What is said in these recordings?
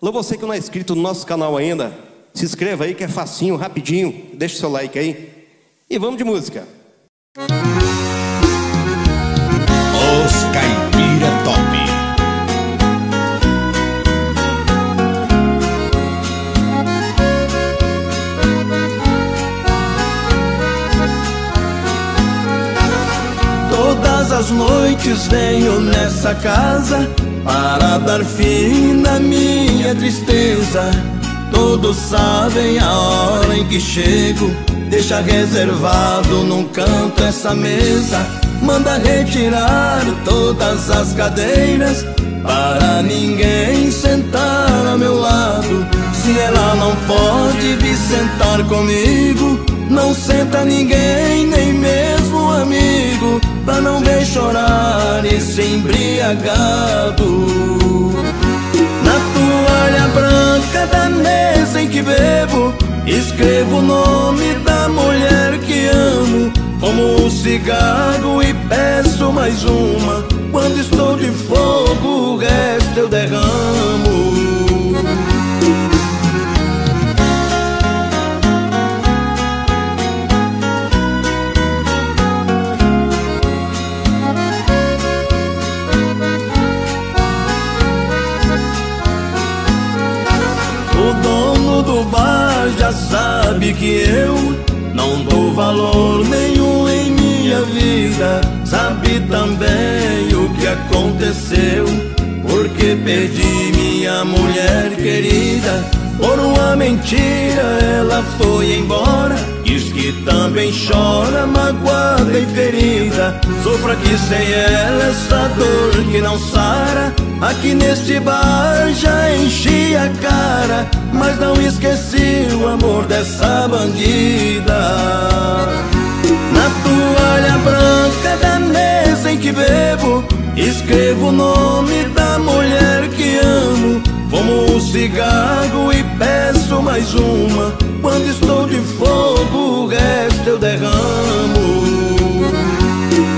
Alô, você que não é inscrito no nosso canal ainda, se inscreva aí que é facinho, rapidinho. Deixa seu like aí. E vamos de música. Os Caipira Top. Todas as noites venho nessa casa para dar fim na minha tristeza. Todos sabem a hora em que chego, deixa reservado num canto essa mesa. Manda retirar todas as cadeiras para ninguém sentar ao meu lado. Se ela não pode vir sentar comigo, não senta ninguém, nem mesmo amigo, pra não ver chorar e se embriagado. Na toalha branca da mesa em que bebo, escrevo o nome da mulher que amo, como um cigarro e peço mais uma. Quando estou de fogo, o resto eu derramo. Sabe que eu não dou valor nenhum em minha vida. Sabe também o que aconteceu, porque perdi minha mulher querida. Por uma mentira ela foi embora. Diz que também chora, magoada e ferida. Sofra aqui sem ela essa dor que não sara. Aqui neste bar já enchi a cara, mas não esqueci o amor dessa bandida. Na toalha branca da mesa em que bebo, escrevo o nome da mulher que amo. Fumo um cigarro e peço mais uma. Quando estou de fogo, o resto eu derramo.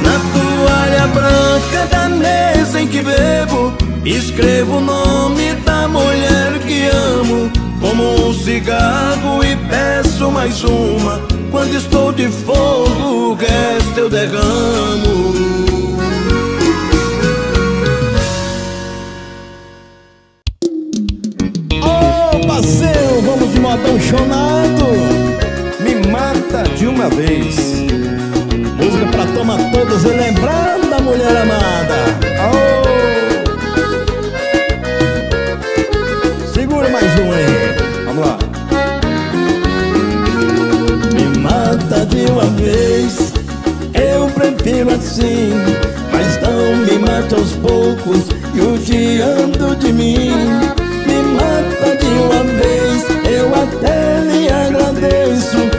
Na toalha branca da mesa em que bebo, escrevo o nome da mulher que amo. Como um cigarro e peço mais uma. Quando estou de fogo, o resto eu derramo. Parceiro, vamos de modão chonado. Me mata de uma vez. Música pra tomar todos e lembrar da mulher amada. Aô! Prefiro assim. Mas não me mata aos poucos, judiando de mim. Me mata de uma vez, eu até lhe agradeço.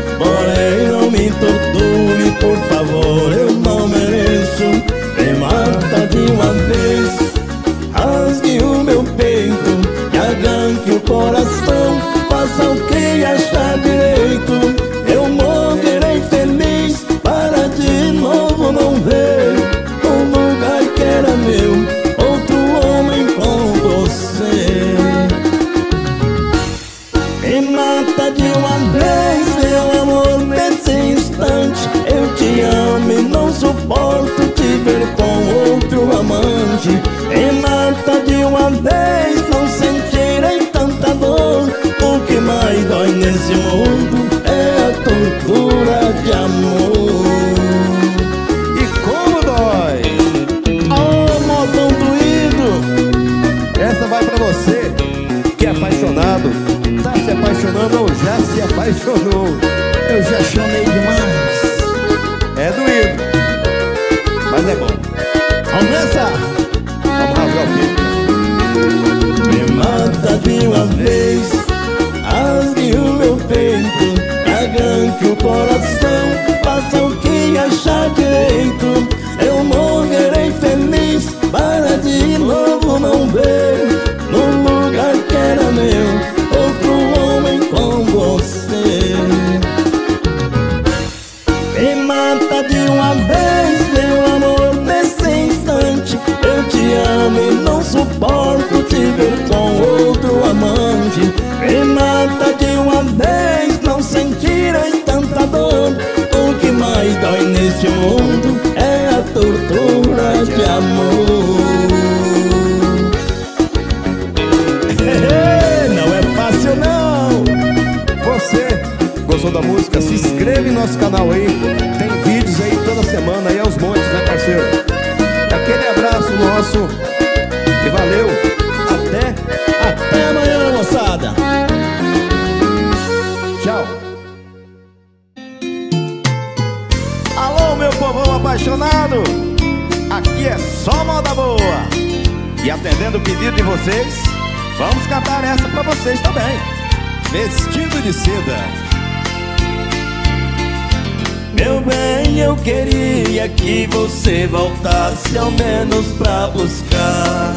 Queria que você voltasse ao menos pra buscar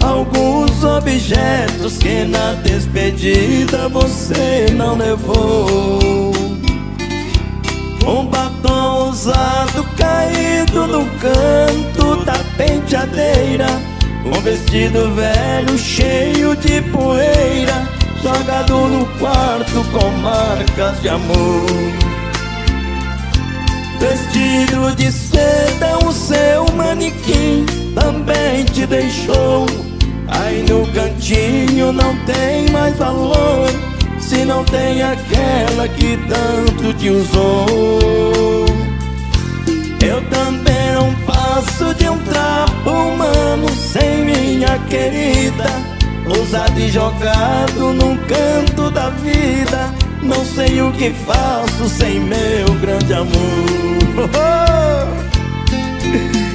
Alguns objetos que na despedida você não levou. Um batom usado caído no canto da penteadeira Um vestido velho cheio de poeira Jogado no quarto com marcas de amor Vestido de seda, o seu manequim também te deixou. Aí no cantinho não tem mais valor, se não tem aquela que tanto te usou. Eu também não passo de um trapo humano sem minha querida, ousado e jogado num canto da vida. Não sei o que faço sem meu grande amor.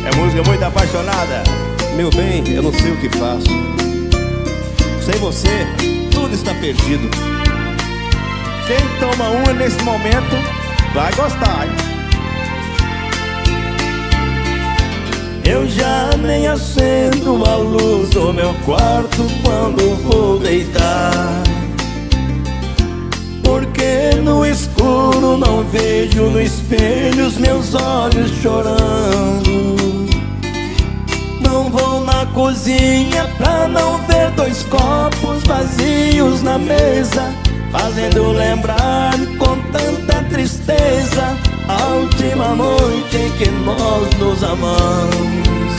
É música muito apaixonada. Meu bem, eu não sei o que faço. Sem você, tudo está perdido. Quem toma uma nesse momento vai gostar. Eu já nem acendo a luz do meu quarto quando vou deitar. Porque no escuro não vejo no espelho os meus olhos chorando. Não vou na cozinha pra não ver dois copos vazios na mesa, fazendo lembrar com tanta tristeza a última noite em que nós nos amamos.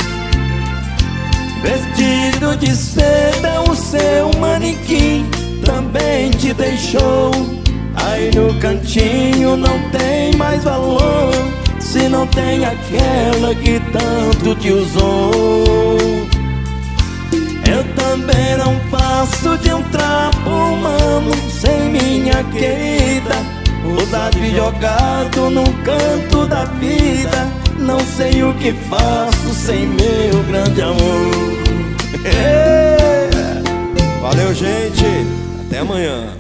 Vestido de seda, o seu manequim também te deixou. Aí no cantinho não tem mais valor, se não tem aquela que tanto te usou. Eu também não passo de um trapo humano sem minha querida. Usado e jogado num canto da vida. Não sei o que faço sem meu grande amor. Valeu, gente. Até amanhã.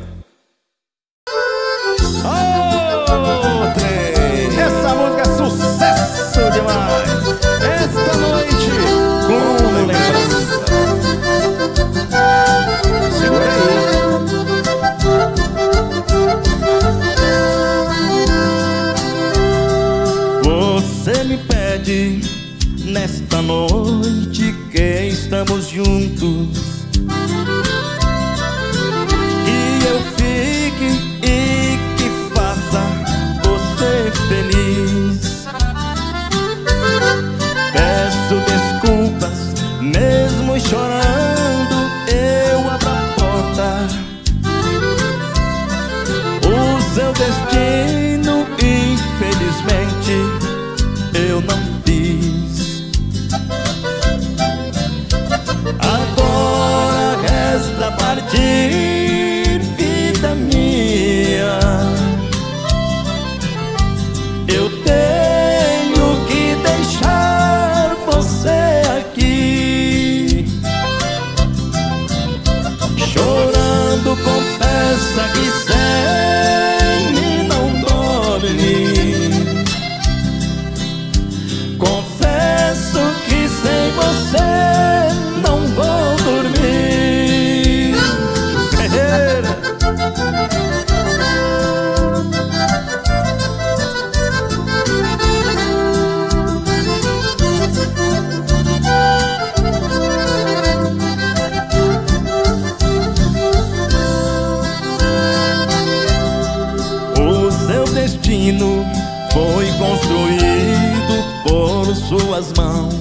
Destino foi construído por suas mãos.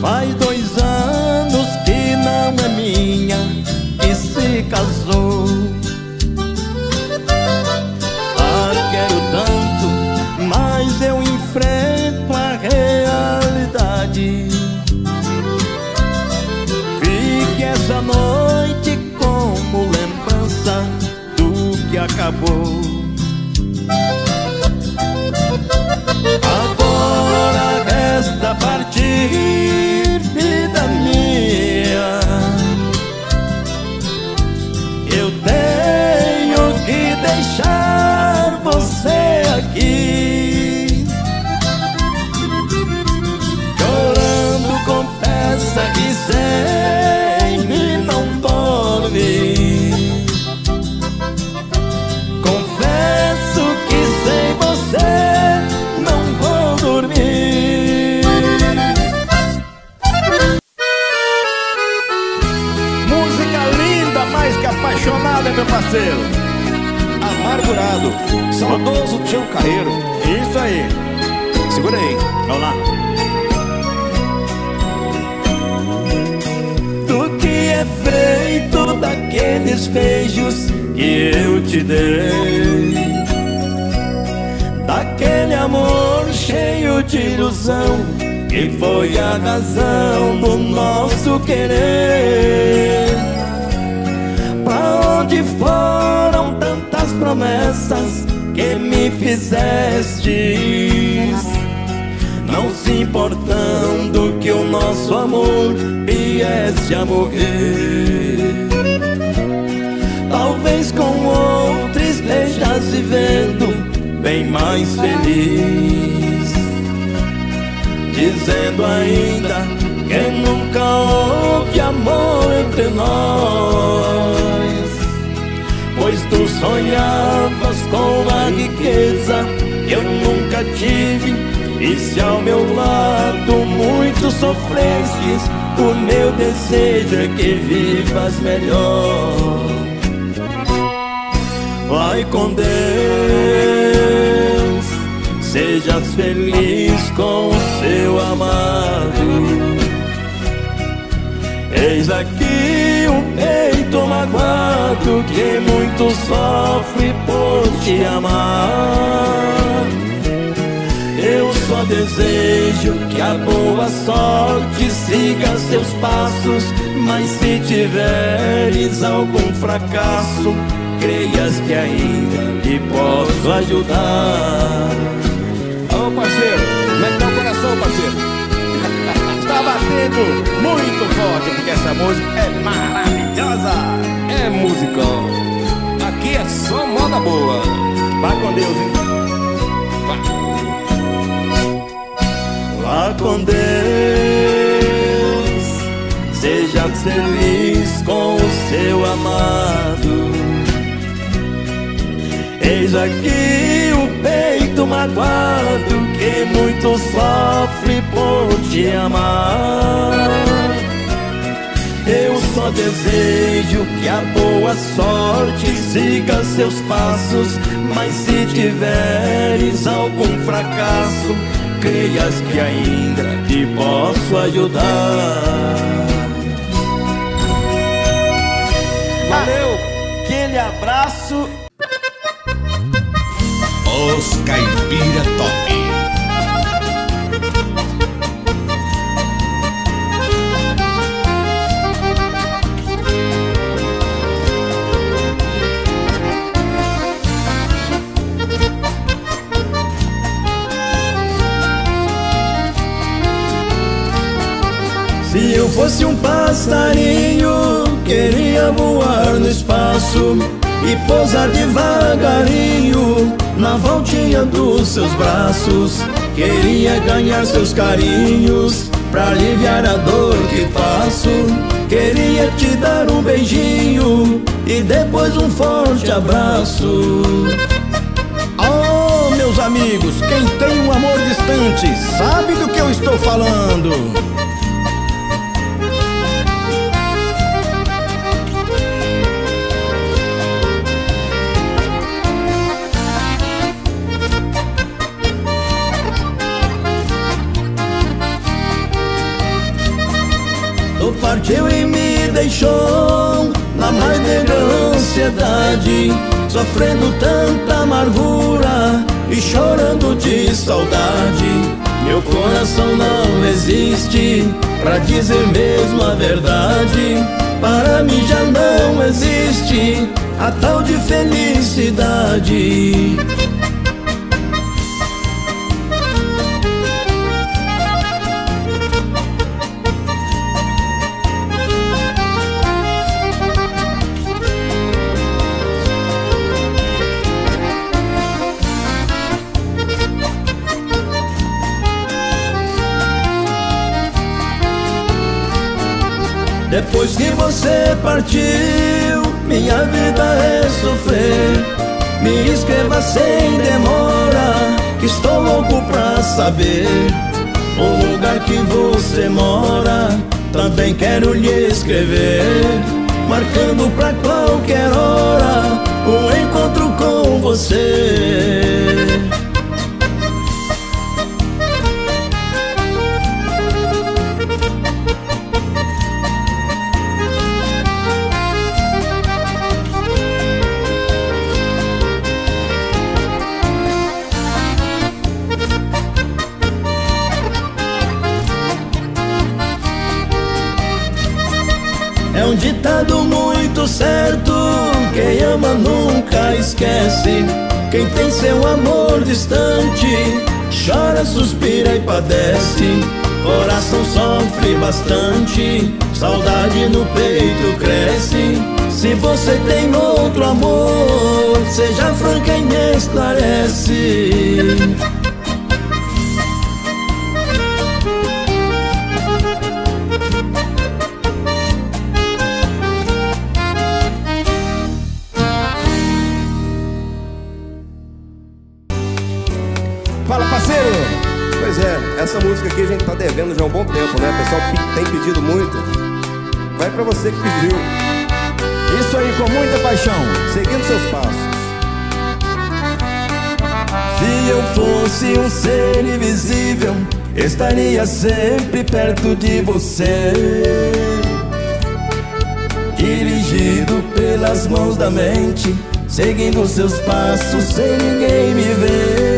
Faz acabou. Saudoso tio Carreiro. Isso aí. Segura aí, vamos lá. Do que é feito daqueles beijos que eu te dei? Daquele amor cheio de ilusão que foi a razão do nosso querer. Pra onde foram tantas promessas que me fizestes? Não se importando que o nosso amor viesse a morrer. Talvez com outro estejas vivendo bem mais feliz. Dizendo ainda que nunca houve amor entre nós. Pois tu sonhavas com a riqueza que eu nunca tive. E se ao meu lado muito sofrestes, o meu desejo é que vivas melhor. Vai com Deus, sejas feliz com o seu amado. Eis aqui peito magoado que muito sofre por te amar. Eu só desejo que a boa sorte siga seus passos, mas se tiveres algum fracasso, creias que ainda te posso ajudar. Ô parceiro, tá o coração, parceiro? Está batendo muito forte, porque essa música é maravilhosa. É musicão. Aqui é só moda boa. Vai com Deus, hein? Vá com Deus, seja feliz com o seu amado. Eis aqui o peito magoado que muito sofre por te amar. Eu só desejo que a boa sorte siga seus passos, mas se tiveres algum fracasso, creias que ainda te posso ajudar. Valeu! Aquele abraço. Os Caipira Top. Fosse um passarinho, queria voar no espaço e pousar devagarinho na voltinha dos seus braços. Queria ganhar seus carinhos pra aliviar a dor que passo. Queria te dar um beijinho e depois um forte abraço. Oh, meus amigos, quem tem um amor distante sabe do que eu estou falando. Deixou na mais negra ansiedade, sofrendo tanta amargura e chorando de saudade. Meu coração não existe pra dizer mesmo a verdade. Para mim já não existe a tal de felicidade. Partiu, minha vida é sofrer. Me escreva sem demora, que estou louco pra saber o lugar que você mora. Também quero lhe escrever, marcando pra qualquer hora o encontro com você. Um ditado muito certo Quem ama nunca esquece. Quem tem seu amor distante Chora, suspira e padece. Coração sofre bastante Saudade no peito cresce. Se você tem outro amor Seja franca e me esclarece música aqui a gente tá devendo já há um bom tempo, né? O pessoal tem pedido muito. Vai para você que pediu. Isso aí com muita paixão, seguindo seus passos. Se eu fosse um ser invisível, estaria sempre perto de você. Dirigido pelas mãos da mente, seguindo seus passos sem ninguém me ver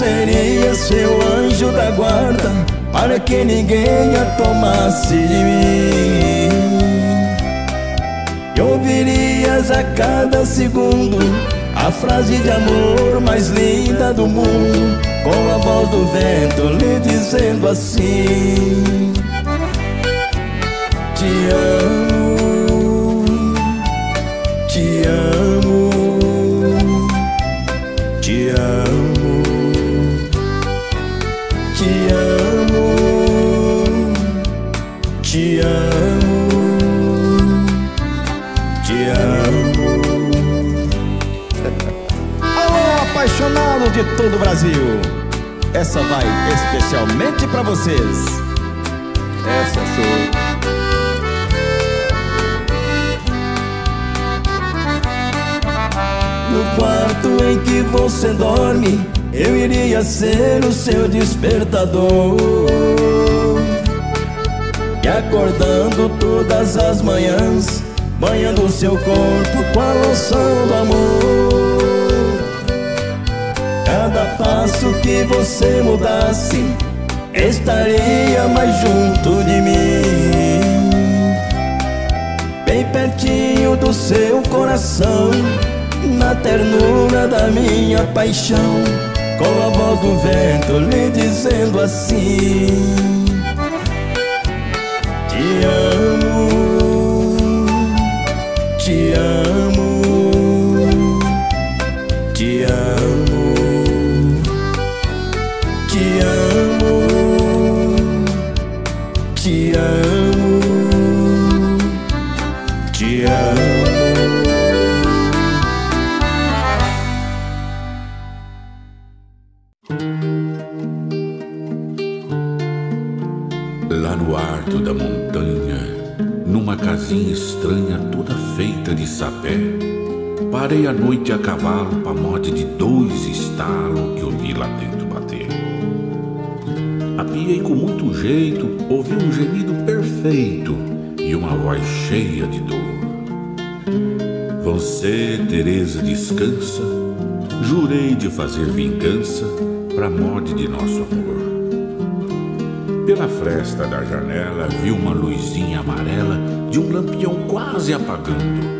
seria seu anjo da guarda para que ninguém a tomasse de mim. E ouvirias a cada segundo a frase de amor mais linda do mundo, com a voz do vento lhe dizendo assim: Te amo, de todo o Brasil. Essa vai especialmente para vocês. Essa é. No quarto em que você dorme, eu iria ser o seu despertador acordando todas as manhãs Banhando seu corpo com a loção do amor Cada passo que você mudasse Estaria mais junto de mim. Bem pertinho do seu coração Na ternura da minha paixão Com a voz do vento lhe dizendo assim te amo, te amo, parei a noite a cavalo pra mote de dois estalos que eu vi lá dentro bater. Apiei com muito jeito, ouvi um gemido perfeito e uma voz cheia de dor. Você, Teresa, descansa, jurei de fazer vingança pra morte de nosso amor. Pela fresta da janela vi uma luzinha amarela de um lampião quase apagando.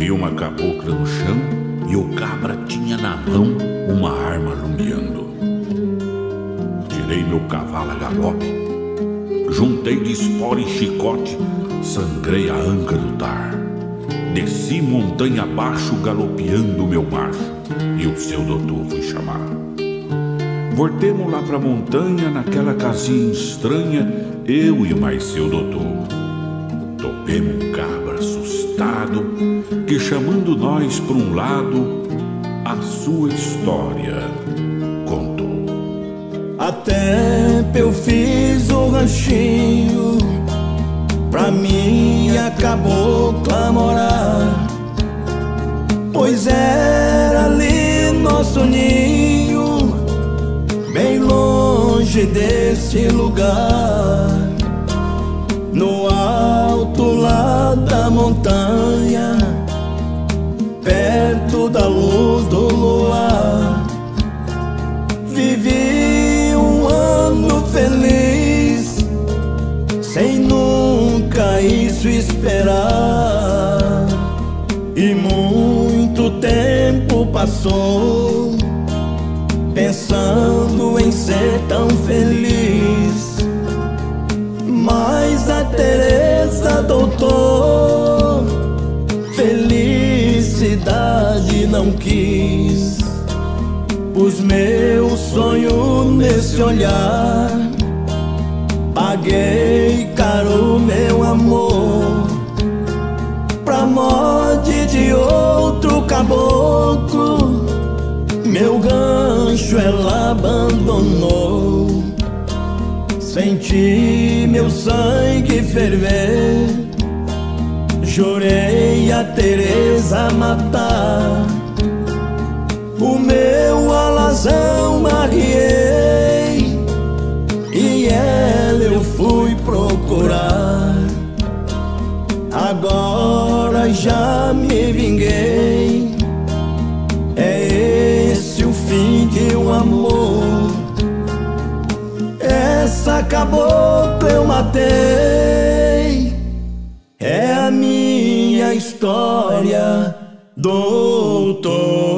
Vi uma cabocla no chão e o cabra tinha na mão uma arma lumiando. Tirei meu cavalo a galope, juntei de espora e chicote, sangrei a anca do tar. Desci montanha abaixo galopeando meu macho e o seu doutor fui chamar. Voltemos lá pra montanha, naquela casinha estranha, eu e mais seu doutor. Chamando nós pra um lado, a sua história contou. Até eu fiz o ranchinho pra mim acabou morar, pois era ali nosso ninho, bem longe desse lugar, no alto lá da montanha, da luz do luar, vivi um ano feliz, sem nunca isso esperar. E muito tempo passou pensando em ser tão feliz. Mas a Teresa não quis. Os meus sonhos nesse olhar paguei caro meu amor pra morte de outro caboclo. Meu gancho ela abandonou. Senti meu sangue ferver. Jurei a Teresa matar. Alazão arriei e ela eu fui procurar. Agora já me vinguei. É esse o fim de um amor. Essa cabocla eu matei. É a minha história, doutor.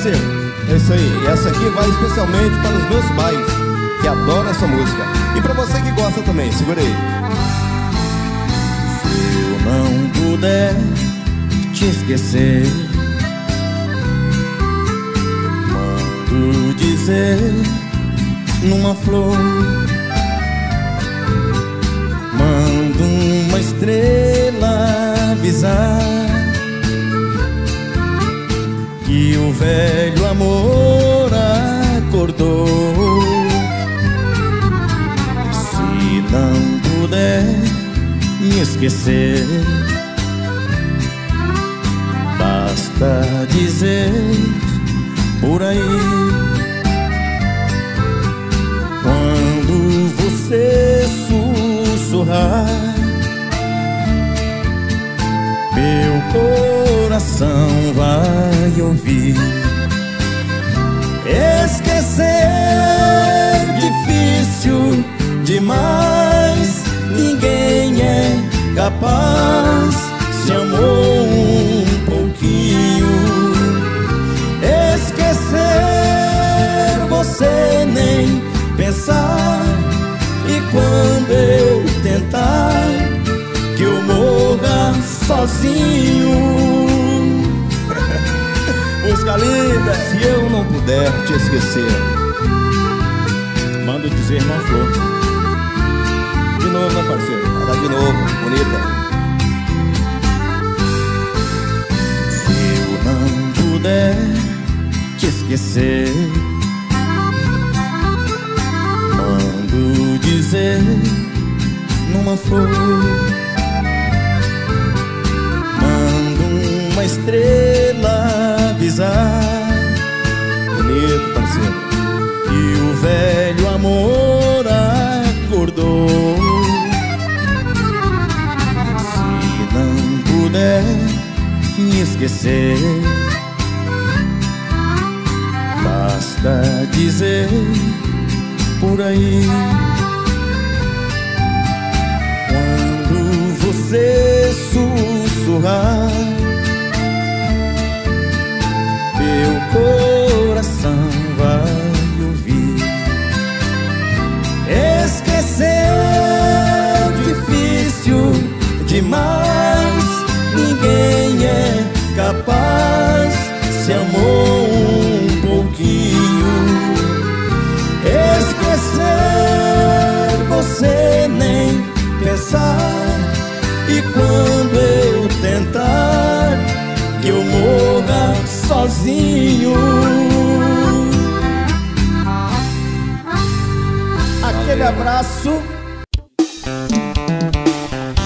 Parceiro? É isso aí, e essa aqui vai especialmente para os meus pais, que adoram essa música. E para você que gosta também, segura aí. Se eu não puder te esquecer, mando dizer numa flor, mando uma estrela avisar o velho amor acordou. Se não puder me esquecer, basta dizer por aí. Quando você sussurrar, meu coração vai ouvir. Esquecer difícil demais, ninguém é capaz. Se amou um pouquinho, esquecer você nem pensar. E quando eu tentar sozinho. Música linda! Se eu não puder te esquecer, mando dizer uma flor. De novo, né, parceiro? Vai dar de novo, bonita. Se eu não puder te esquecer, mando dizer numa flor, uma estrela avisar Bonito, parceiro. que o velho amor acordou. Se não puder me esquecer, basta dizer por aí. Quando você sussurrar, coração vai ouvir. Esquecer difícil demais, sozinho. Aquele abraço.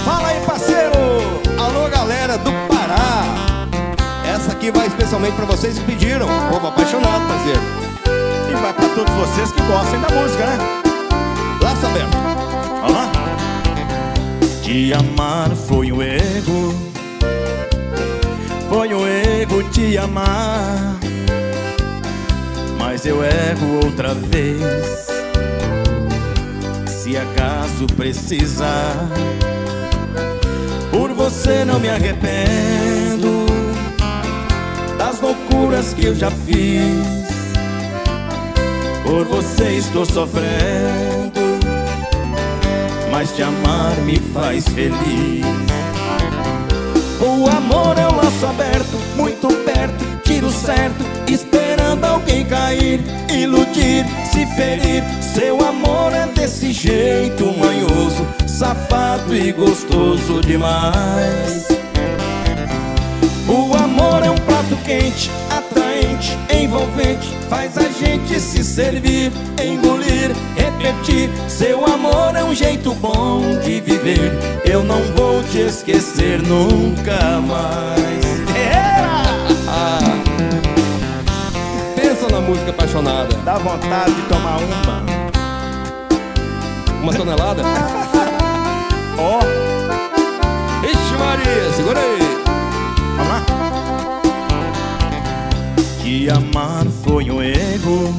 Fala aí, parceiro! Alô, galera do Pará! Essa aqui vai especialmente pra vocês que pediram. Povo apaixonado, parceiro. E vai pra todos vocês que gostem da música, né? Lá, Saberto. Vamos lá? Te amar foi o erro te amar. Mas eu erro outra vez. Se acaso precisar, por você não me arrependo das loucuras que eu já fiz. Por você estou sofrendo mas te amar me faz feliz. O amor é um laço aberto, muito perto, tiro certo, esperando alguém cair, iludir, se ferir. Seu amor é desse jeito manhoso, safado e gostoso demais. O amor é um prato quente, atraente, envolvente, faz a gente se servir, engolir, repetir. Seu amor é um jeito bom de viver. Eu não vou te esquecer nunca mais. Na música apaixonada. Dá vontade de tomar uma. Uma tonelada? Ó, Ixi Maria, segura aí. vamos lá? Te amar foi um erro.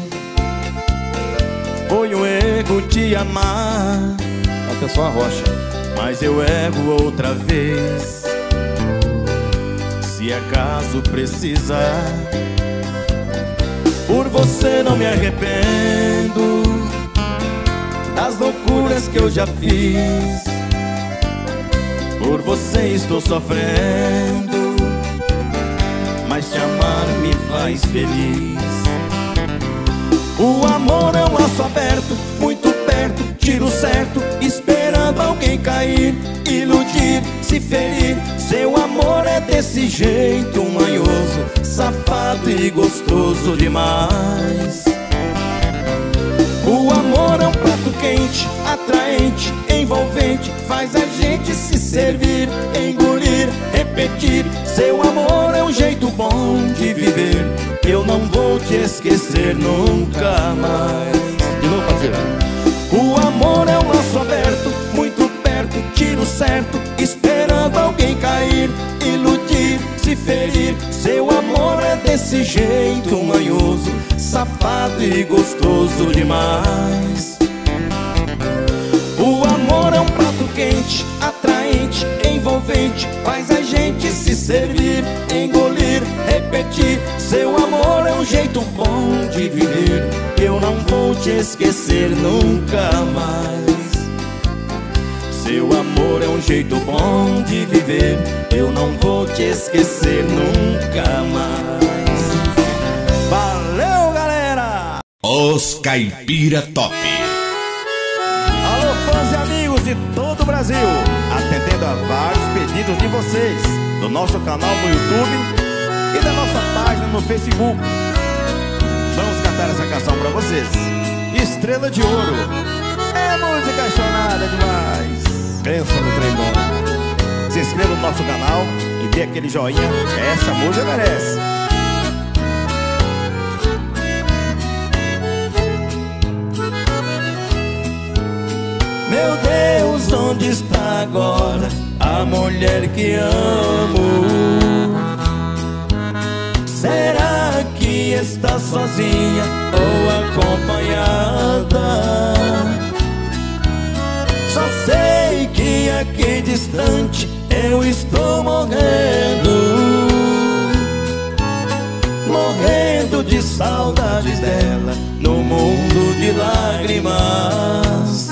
Foi um erro te amar. Atenção a rocha. Mas eu erro outra vez. Se acaso precisar. Por você não me arrependo das loucuras que eu já fiz. Por você estou sofrendo, mas te amar me faz feliz. O amor é um laço aberto, muito perto, tiro certo, esperando alguém cair, iludir, se ferir. Seu amor é desse jeito manhoso, safado e gostoso demais. O amor é um prato quente, atraente, envolvente, faz a gente se servir, engolir, repetir. Seu amor é um jeito bom de viver. Eu não vou te esquecer nunca mais. De novo, parceiro. O amor é um laço aberto, muito perto, tiro certo, esperando alguém cair, iludir, se ferir. Seu amor desse jeito manhoso, safado e gostoso demais. O amor é um prato quente, atraente, envolvente, faz a gente se servir, engolir, repetir. Seu amor é um jeito bom de viver. Eu não vou te esquecer nunca mais. Seu amor é um jeito bom de viver. Eu não vou te esquecer nunca mais. Os Caipira Top. Alô, fãs e amigos de todo o Brasil, atendendo a vários pedidos de vocês, do nosso canal no YouTube e da nossa página no Facebook. Vamos cantar essa canção pra vocês. Estrela de Ouro. É música chonada demais. Pensa no trem bom. Se inscreva no nosso canal e dê aquele joinha. Essa música merece. Meu Deus, onde está agora a mulher que amo? Será que está sozinha ou acompanhada? Só sei que aqui distante eu estou morrendo. Morrendo de saudades dela no mundo de lágrimas.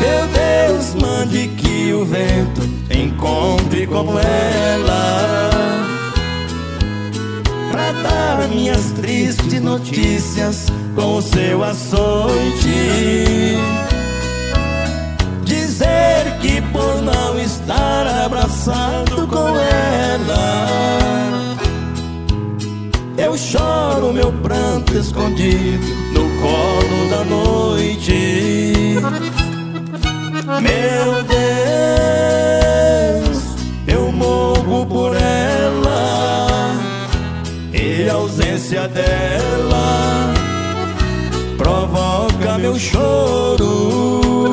Meu Deus, mande que o vento encontre como ela Pra dar minhas tristes notícias com o seu açoite. Dizer que por não estar abraçado com ela Eu choro meu pranto escondido no colo da noite meu Deus, eu morro por ela e a ausência dela provoca meu choro.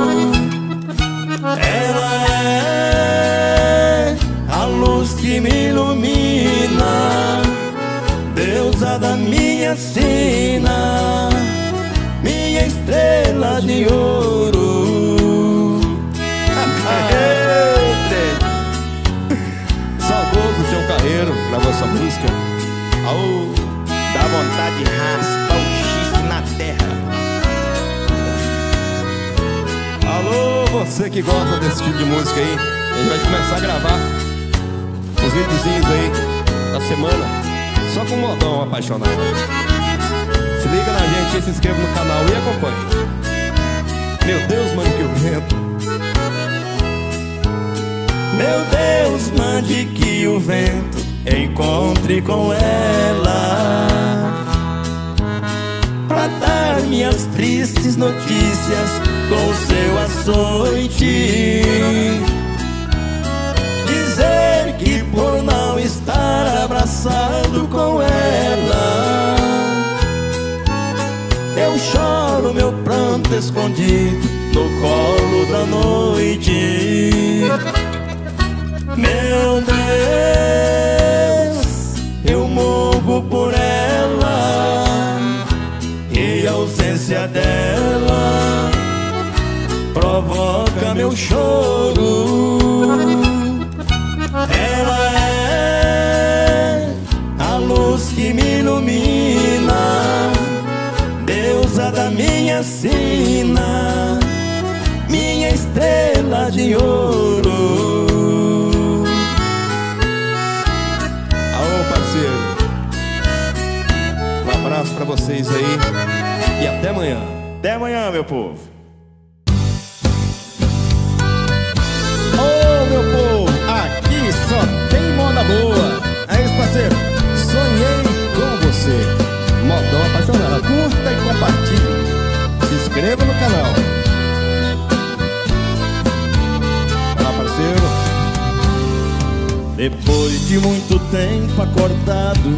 Ela é a luz que me ilumina, deusa da minha sina, minha estrela de ouro. Aô, dá vontade de raspar o chifre na terra. Alô, você que gosta desse tipo de música aí. A gente vai começar a gravar os videozinhos aí da semana só com modão apaixonado. Se liga na gente, se inscreva no canal e acompanhe. Meu Deus, mano, que o vento. Meu Deus, mande que o vento encontre com ela Pra dar minhas tristes notícias com seu açoite. Dizer que por não estar abraçado com ela Eu choro meu pranto escondido no colo da noite. Meu Deus, dela provoca meu choro. Ela é a luz que me ilumina, deusa da minha sina, minha estrela de ouro. Alô, parceiro. Um abraço para vocês aí e até amanhã. Até amanhã, meu povo. Ô, meu povo, aqui só tem moda boa. É isso, parceiro. Sonhei com você. Modão apaixonado. Curta e compartilhe. Se inscreva no canal. Olá, parceiro. Depois de muito tempo acordado,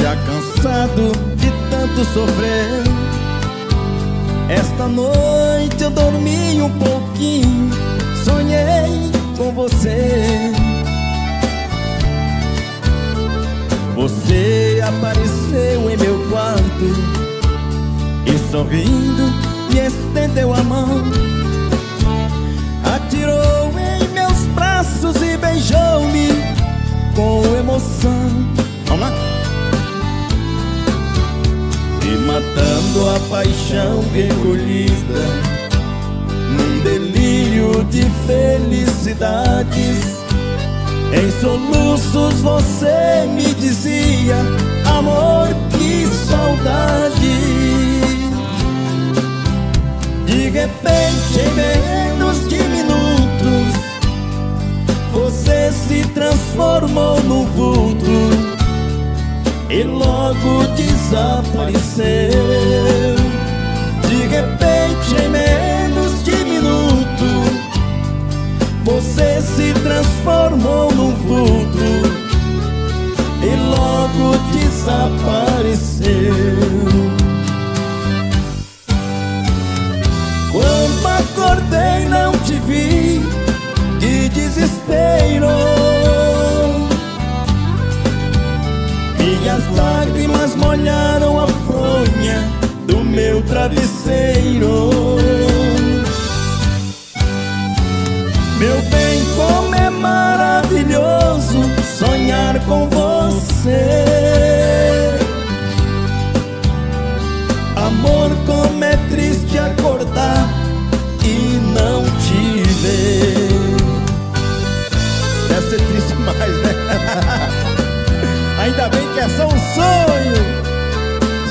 já cansado de tanto sofrer. Esta noite eu dormi um pouquinho, sonhei com você. Você apareceu em meu quarto e sorrindo me estendeu a mão. Atirou em meus braços e beijou-me com emoção. Matando a paixão recolhida num delírio de felicidades. Em soluços você me dizia: Amor, que saudade. De repente, em menos de minutos, você se transformou num vulto e logo desapareceu. De repente, em menos de minuto, você se transformou num vulto e logo desapareceu. Quando acordei não te vi, que desespero Minhas lágrimas molharam a fronha do meu travesseiro Meu bem, como é maravilhoso sonhar com você Amor, como é triste acordar e não te ver. Deve ser triste demais, né? É só um sonho.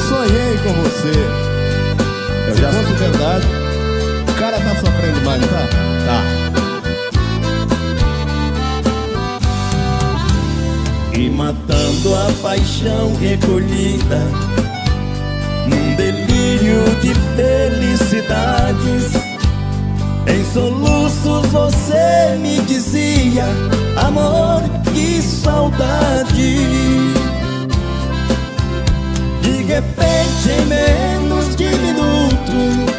Sonhei com você. Eu Se já fosse verdade, o cara tá sofrendo mais, tá? Tá. E matando a paixão recolhida Num delírio de felicidades Em soluços você me dizia Amor, que saudade De repente, em menos de minuto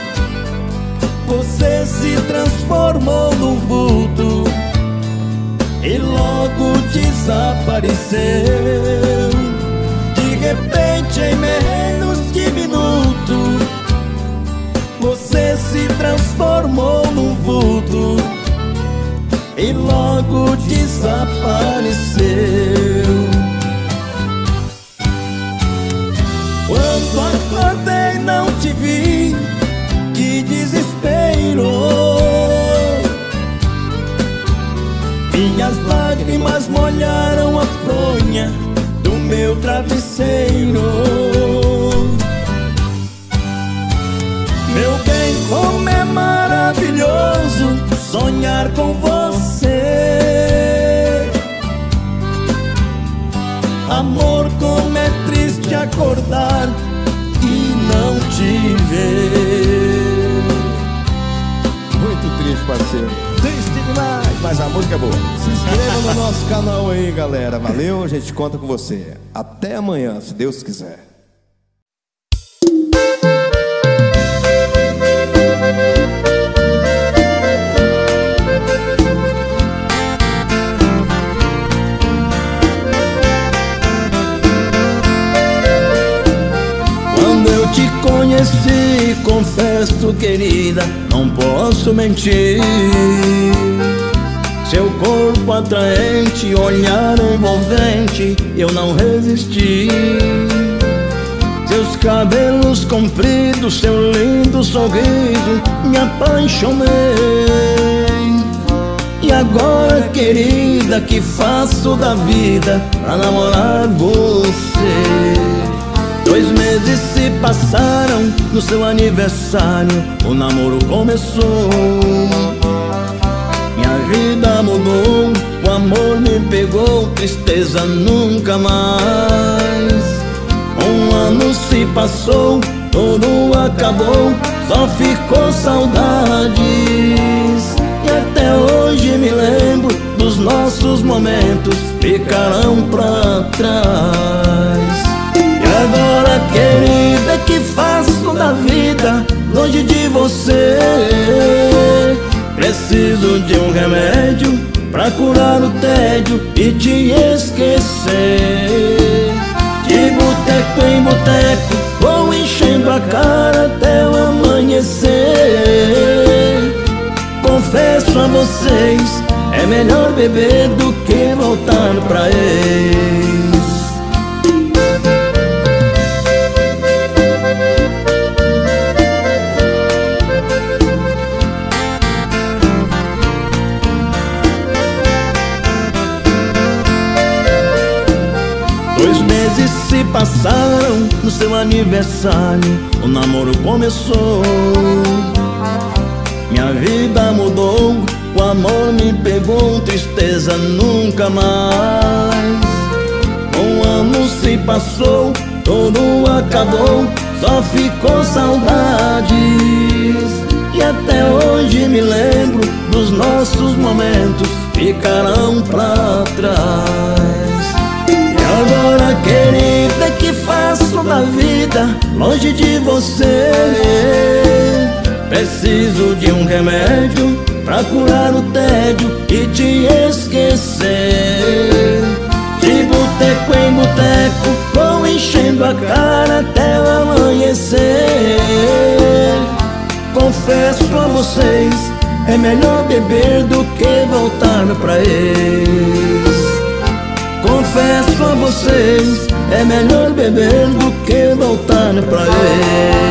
Você se transformou num vulto e logo desapareceu. De repente, em menos de minuto, você se transformou num vulto e logo desapareceu. Quando acordei, não te vi, que desespero. Minhas lágrimas molharam a fronha do meu travesseiro. Meu bem, como é maravilhoso sonhar com você. Amor, como é triste acordar te ver. Muito triste, parceiro. Triste demais, mas a música é boa. Se inscreva no nosso canal aí, galera. Valeu, a gente conta com você. Até amanhã, se Deus quiser. Conheci, confesso, querida, não posso mentir. Seu corpo atraente, olhar envolvente, eu não resisti. Seus cabelos compridos, seu lindo sorriso, me apaixonei. E agora, querida, que faço da vida pra namorar você? Dois meses se passaram no seu aniversário, o namoro começou. Minha vida mudou, o amor me pegou, tristeza nunca mais. Um ano se passou, tudo acabou, só ficou saudades. E até hoje me lembro dos nossos momentos, ficarão pra trás. Agora, querida, que faço da vida longe de você? Preciso de um remédio pra curar o tédio e te esquecer. De boteco em boteco Vou enchendo a cara até o amanhecer Confesso a vocês É melhor beber do que voltar pra ex passaram no seu aniversário. O namoro começou. Minha vida mudou. O amor me pegou. Tristeza nunca mais. Um ano se passou. Tudo acabou. Só ficou saudades. E até hoje me lembro Dos nossos momentos. Ficarão pra trás. Agora, querida, faço da vida longe de você? Preciso de um remédio pra curar o tédio e te esquecer. De boteco em boteco, vou enchendo a cara até o amanhecer. Confesso a vocês, é melhor beber do que voltar pra ex. Confesso a vocês, é melhor beber do que voltar pra ex.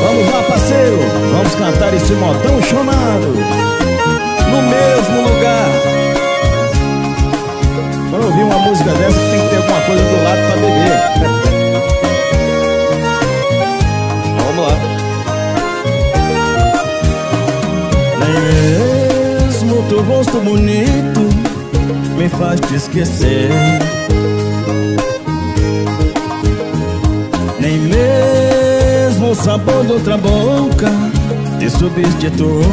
Vamos lá, parceiro, vamos cantar esse modão chonado no mesmo lugar. Quando ouvir uma música dessa, tem que ter alguma coisa do lado pra beber. Teu rosto bonito me faz te esquecer. Nem mesmo o sabor de outra boca te substitui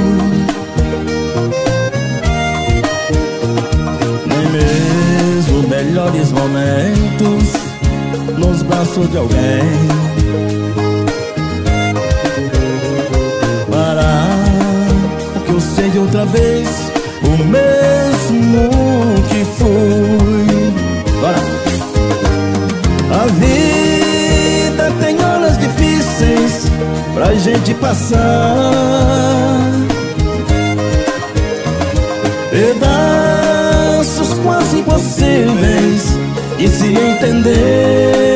Nem mesmo melhores momentos nos braços de alguém. Para que eu outra vez o mesmo que fui. Bora. A vida tem horas difíceis pra gente passar. Pedaços quase impossíveis de se entender.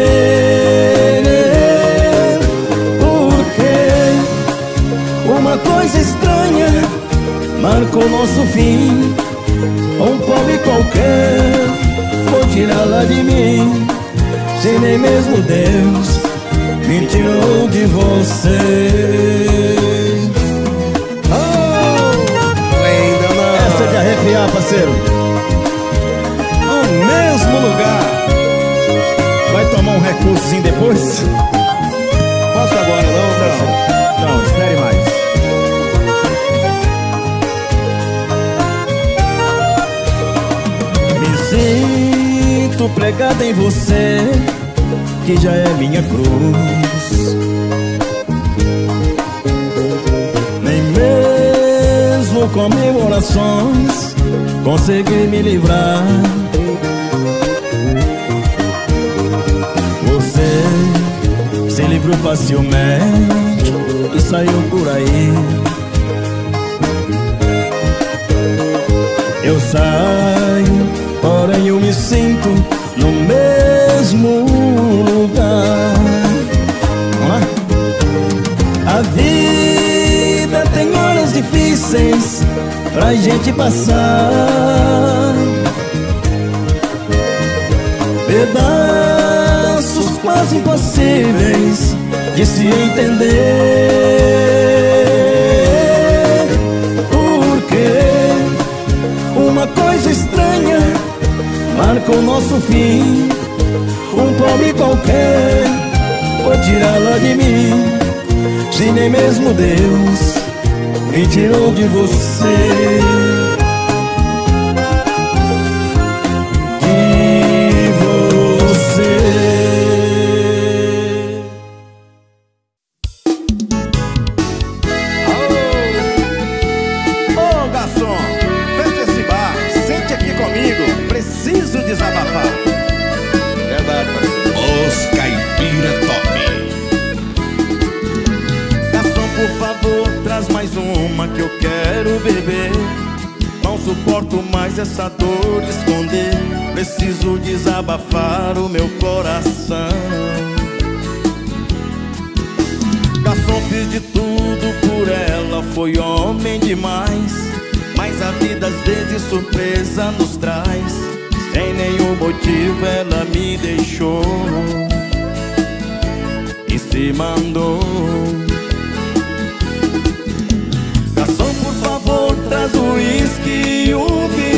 Marcou nosso fim. Um pobre qualquer vou tirá-la de mim. Se nem mesmo Deus me tirou de você. Oh, ainda não. Essa é de arrepiar, parceiro. No mesmo lugar. Vai tomar um recursozinho depois? Posso agora não, não sinto pregada em você, que já é minha cruz. Nem mesmo com mil orações consegui me livrar. Você se livrou facilmente e saiu por aí saio, pra gente passar. Pedaços quase impossíveis de se entender. uma coisa estranha marca o nosso fim. Um pobre qualquer foi tirá-la de mim. Se nem mesmo Deus tirou de você. Essa dor esconder. Preciso desabafar o meu coração. Garçom fiz de tudo por ela Foi homem demais. Mas a vida às vezes surpresa nos traz. Sem nenhum motivo ela me deixou E se mandou. Garçom, por favor, traz o uísque e um violão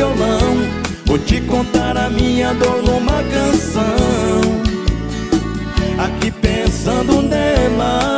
Te contar a minha dor numa canção. Aqui pensando nela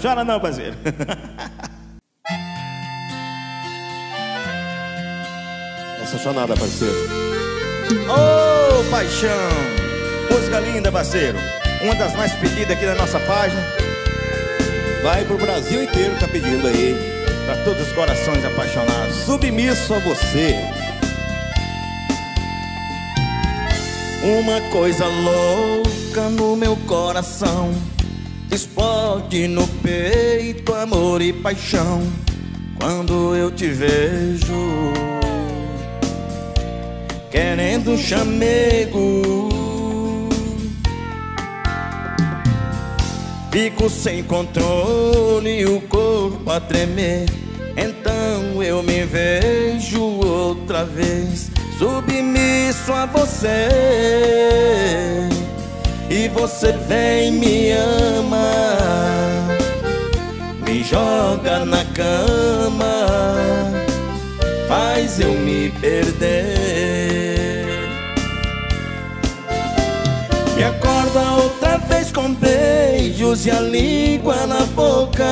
chora não, parceiro. Essa chonada, parceiro. Ô, oh, paixão! Música linda, parceiro. Uma das mais pedidas aqui da nossa página. Vai pro Brasil inteiro, tá pedindo aí. Pra todos os corações apaixonados. Submisso a você. Uma coisa louca no meu coração Explode no peito amor e paixão quando eu te vejo. querendo um chamego. Fico sem controle, o corpo a tremer. Então eu me vejo outra vez, submisso a você. E você vem me ama, me joga na cama, faz eu me perder. Me acorda outra vez com beijos e a língua na boca,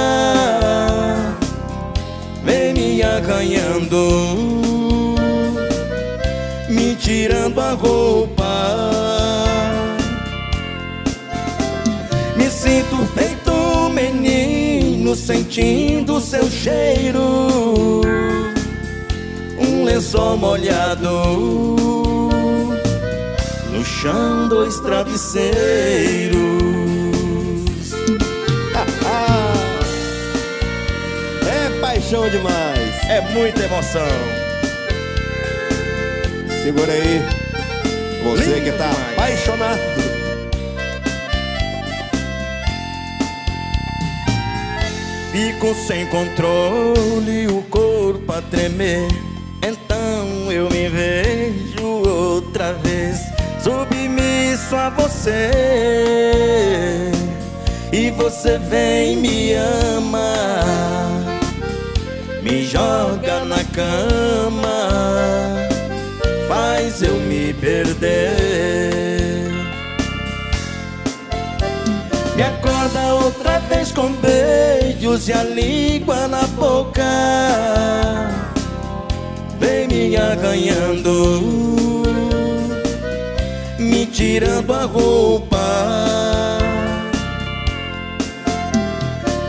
vem me arranhando, me tirando a roupa. Sinto feito um menino sentindo seu cheiro. Um lençol molhado No chão dois travesseiros. É paixão demais. É muita emoção. Segura aí. Você Lindo que tá demais. apaixonado Fico sem controle, o corpo a tremer. Então eu me vejo outra vez, submisso a você. E você vem me ama, me joga na cama, faz eu me perder. Vez com beijos e a língua na boca. Vem me arranhando Me tirando a roupa.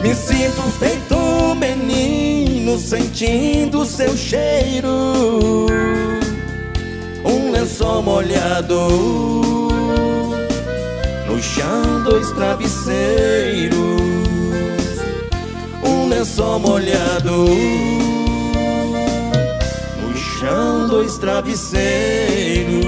Me sinto feito um menino Sentindo seu cheiro. Um lençol molhado no chão dois travesseiros lençol molhado No chão dois travesseiros.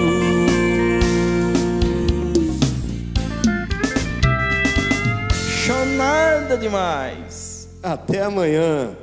Chonada demais. Até amanhã